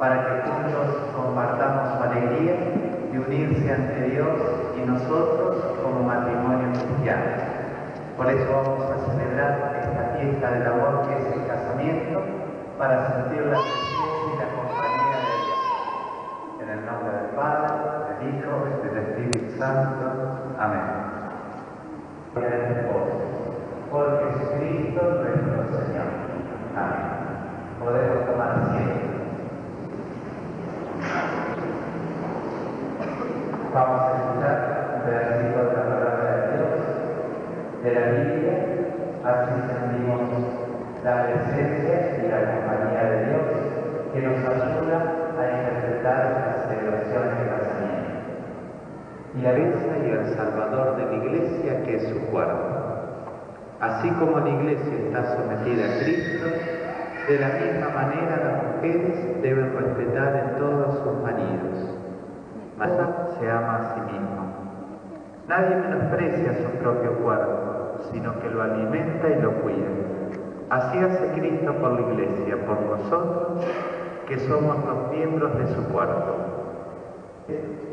para que juntos compartamos su alegría de unirse ante Dios y nosotros como matrimonio cristiano. Por eso vamos a celebrar esta fiesta del amor que es el casamiento, para sentir la presencia y la compañía de Dios. En el nombre del Padre, del Hijo y del Espíritu Santo. Amén. Gloria al esposo. Por Jesucristo nuestro Señor. Amén. Podemos tomar asiento. Vamos a escuchar un pedacito de la palabra de Dios, de la Biblia, así sentimos la presencia y la compañía de Dios que nos ayuda a interpretar las celebraciones de casamiento. Y Iglesia y el Salvador de la Iglesia que es su cuerpo. Así como la Iglesia está sometida a Cristo, de la misma manera las mujeres deben respetar en todos sus maridos. Masa se ama a sí mismo. Nadie menosprecia su propio cuerpo, sino que lo alimenta y lo cuida. Así hace Cristo por la Iglesia, por nosotros, que somos los miembros de su cuerpo.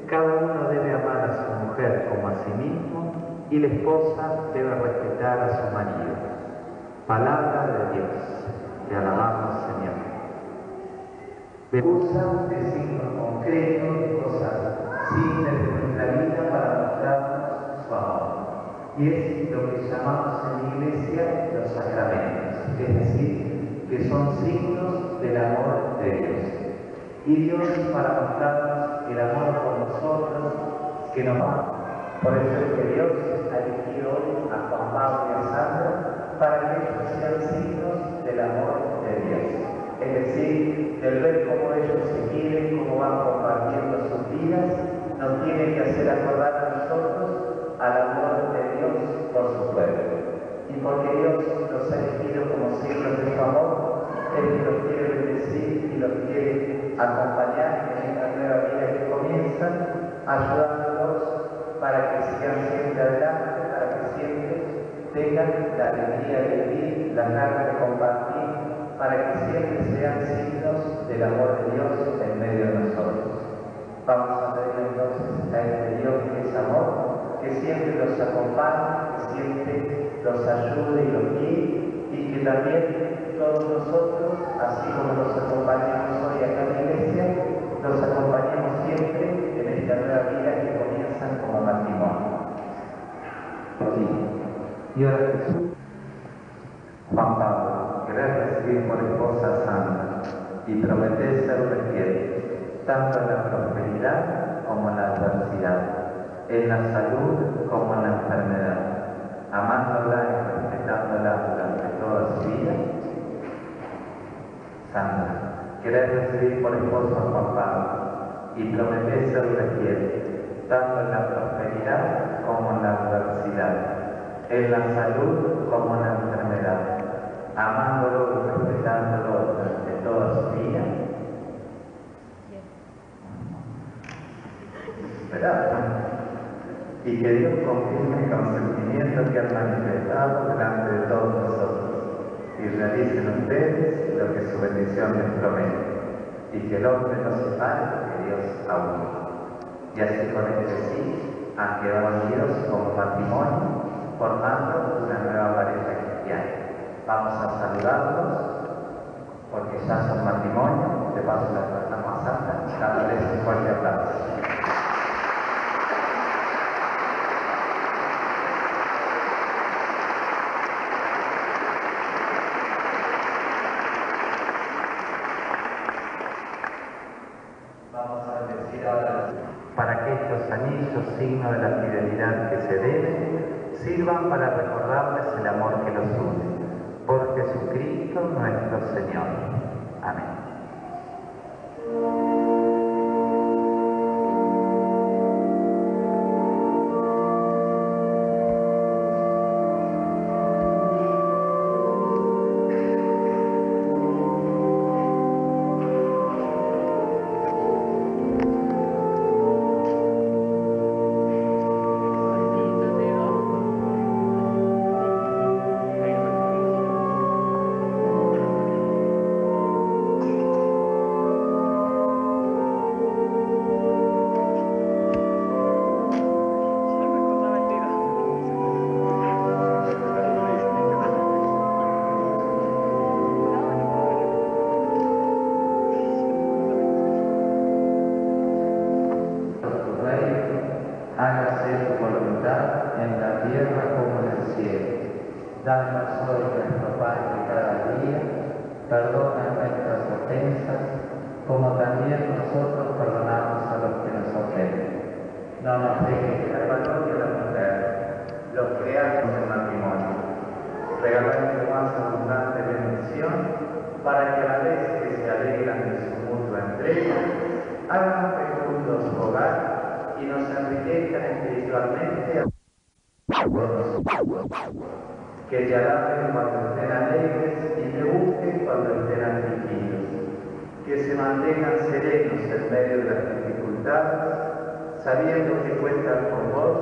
Cada uno debe amar a su mujer como a sí mismo y la esposa debe respetar a su marido. Palabra de Dios. Te alabamos, Señor. Usa de signos concretos, cosas simples de nuestra vida para mostrarnos su amor. Y es lo que llamamos en la iglesia los sacramentos, es decir, que son signos del amor de Dios. Y Dios para mostrarnos el amor por nosotros que nos ama. Por eso es que Dios ha elegido hoy a Juan Pablo y a Sandra para que ellos sean signos del amor de Dios. Es decir, del ver cómo ellos se quieren, cómo van compartiendo sus vidas, nos tiene que hacer acordar a nosotros al amor de Dios por su pueblo. Y porque Dios los ha elegido como signos de su amor, Él los acompañar en esta nueva vida que comienza, ayudándolos para que sigan siempre adelante, para que siempre tengan la alegría de vivir, la ganas de compartir, para que siempre sean signos del amor de Dios en medio de nosotros. Vamos a pedir entonces a este Dios que es amor, que siempre los acompañe, que siempre los ayude y los guíe, y que también todos nosotros, así como los acompañamos hoy acá en la iglesia, los acompañemos siempre en esta nueva vida que comienzan como matrimonio. Y ahora Jesús, Juan Pablo, querés recibir por esposa santa y prometés serle fiel, tanto en la prosperidad como en la adversidad, en la salud como en la enfermedad, amándola y respetándola durante toda su vida. Santa, querés recibir por esposa a Juan Pablo y prometés serle fiel, tanto en la prosperidad como en la adversidad, en la salud como en la enfermedad, amándolo y respetándolo durante toda su vida. Y que Dios confirme el consentimiento que han manifestado delante de todos nosotros y realicen ustedes lo que su bendición les promete, y que el hombre no se separe que Dios aún. Y así con este sí han quedado unidos como matrimonio, formando una nueva pareja cristiana. Vamos a saludarlos, porque ya son matrimonio, de paso la tratamos a Santa, dándoles un fuerte aplauso. Vamos a decir ahora para que estos anillos, signo de la fidelidad que se deben, sirvan para recordarles el amor que los une. Por Jesucristo nuestro Señor. Amén. tu voluntad en la tierra como en el cielo. Danos hoy nuestro pan de cada día, perdona nuestras ofensas, como también nosotros perdonamos a los que nos ofenden. No nos dejes la de la mujer, los creados en matrimonio. Regalamos más abundante bendición para que a la vez que se alegran de su mutua entrega, hagan fecundos hogares y nos enriquezcan espiritualmente. Que te alaben cuando estén alegres y te busquen cuando estén afligidos, que se mantengan serenos en medio de las dificultades, sabiendo que cuentan con vos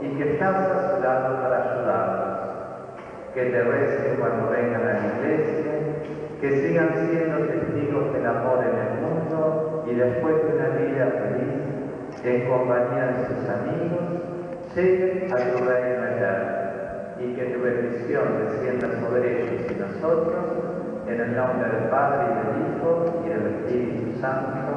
y que estás a su lado para ayudarlos, que te recen cuando vengan a la iglesia, que sigan siendo testigos del amor en el mundo y después de una vida feliz, en compañía de sus amigos, lleguen a tu reino eterno y que tu bendición descienda sobre ellos y nosotros, en el nombre del Padre y del Hijo y del Espíritu Santo.